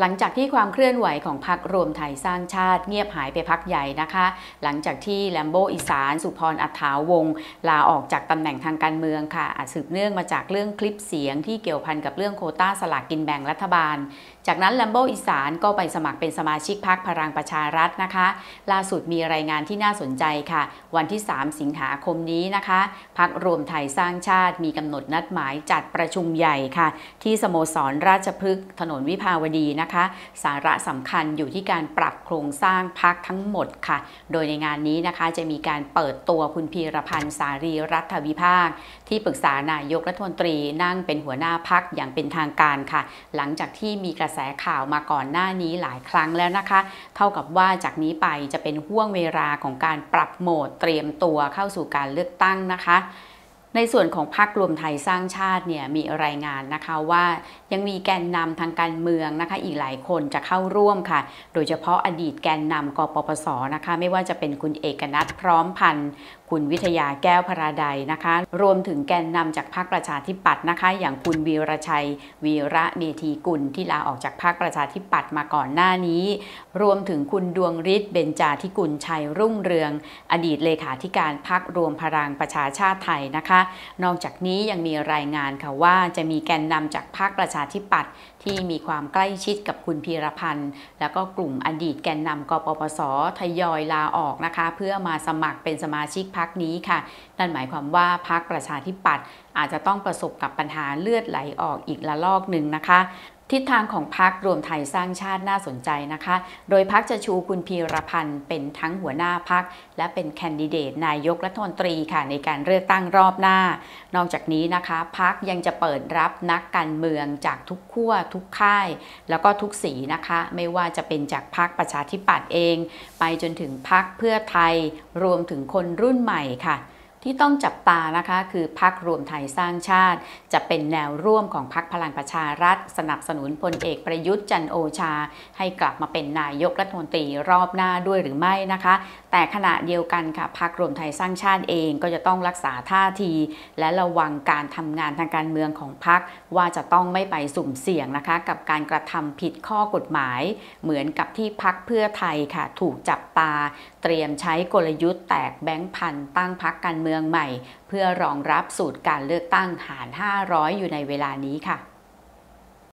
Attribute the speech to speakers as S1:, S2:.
S1: หลังจากที่ความเคลื่อนไหวของพรรครวมไทยสร้างชาติเงียบหายไปพักใหญ่นะคะ หลังจากที่แลมโบอีสาน สุพรอัฐาวงลาออกจากตำแหน่งทางการเมืองค่ะอาจสืบเนื่องมาจากเรื่องคลิปเสียงที่เกี่ยวพันกับเรื่องโคต้าสลากกินแบ่งรัฐบาล จากนั้นแลมโบอีสานก็ไปสมัครเป็นสมาชิกพรรคพลังประชารัฐนะคะ ล่าสุดมีรายงานที่น่าสนใจค่ะ วันที่ 3 สิงหาคมนี้นะคะพรรครวมไทยสร้างชาติมีกำหนดนัดหมายจัดประชุมใหญ่ค่ะ ที่สโมสรราชพฤกษ์ถนนวิภาวดีนะคะสาระสำคัญอยู่ที่การปรับโครงสร้างพักทั้งหมดค่ะ โดยในงานนี้นะคะจะมีการเปิดตัวคุณพีรพันธ์สารีรัฐวิภาค ที่ปรึกษานายกรัฐมนตรีนั่งเป็นหัวหน้าพักอย่างเป็นทางการค่ะ หลังจากที่มีกระแสข่าวมาก่อนหน้านี้หลายครั้งแล้วนะคะ เท่ากับว่าจากนี้ไปจะเป็นห่วงเวลาของการปรับโหมดเตรียมตัวเข้าสู่การเลือกตั้งนะคะ ในส่วนของพรรครวมไทยสร้างชาติเนี่ยมีรายงานนะคะว่ายังมีแกนนำทางการเมืองนะคะอีกหลายคนจะเข้าร่วมค่ะ โดยเฉพาะอดีตแกนนำกปปสนะคะ ไม่ว่าจะเป็นคุณเอกนัทพร้อมพันธ์ คุณวิทยาแก้วพราใดนะคะ รวมถึงแกนนำจากพรรคประชาธิปัตย์นะคะ อย่างคุณวีรชัย วีระเมธีกุลที่ลาออกจากพรรคประชาธิปัตย์มาก่อนหน้านี้ รวมถึงคุณดวงฤทธิ์เบญจาธิกุลชัยรุ่งเรือง อดีตเลขาธิการพรรครวมพลังประชาชาติไทยนะคะ นอกจากนี้ยังมีรายงานค่ะว่าจะมีแกนนำจากพรรคประชาธิปัตย์ที่มีความใกล้ชิดกับคุณพีรพันธ์ แล้วก็กลุ่มอดีตแกนนำกปปสทยอยลาออกนะคะ เพื่อมาสมัครเป็นสมาชิกพรรคนี้ค่ะ นั่นหมายความว่าพักประชาธิปัตย์อาจจะต้องประสบกับปัญหาเลือดไหลออกอีกละลอกหนึ่งนะคะ ทิศทางของพรรครวมไทยสร้างชาติน่าสนใจนะคะ โดยพรรคจะชูคุณพีรพันธ์เป็นทั้งหัวหน้าพรรคและเป็นแคนดิเดตนายกรัฐมนตรีค่ะในการเลือกตั้งรอบหน้า นอกจากนี้นะคะพรรคยังจะเปิดรับนักการเมืองจากทุกขั้วทุกค่าย แล้วก็ทุกสีนะคะ ไม่ว่าจะเป็นจากพรรคประชาธิปัตย์เอง ไปจนถึงพรรคเพื่อไทยรวมถึงคนรุ่นใหม่ค่ะ ที่ต้องจับตานะคะคือพักรวมไทยสร้างชาติ จะเป็นแนวร่วมของพักพลังประชารัฐ สนับสนุนพลเอกประยุทธ์จันโอชา ให้กลับมาเป็นนายกรัฐมนตรีรอบหน้าด้วยหรือไม่นะคะ แต่ขณะเดียวกันค่ะพักรวมไทยสร้างชาติเองก็จะต้องรักษาท่าที และระวังการทำงานทางการเมืองของพักว่าจะต้องไม่ไปสุ่มเสี่ยงนะคะ กับการกระทำผิดข้อกฎหมาย เหมือนกับที่พักเพื่อไทยค่ะถูกจับตา เตรียมใช้กลยุทธ์แตกแบงค์พันตั้งพักการเมืองมืองใหม่ เพื่อรองรับสูตรการเลือกตั้งหาร 500 อยู่ในเวลานี้ค่ะ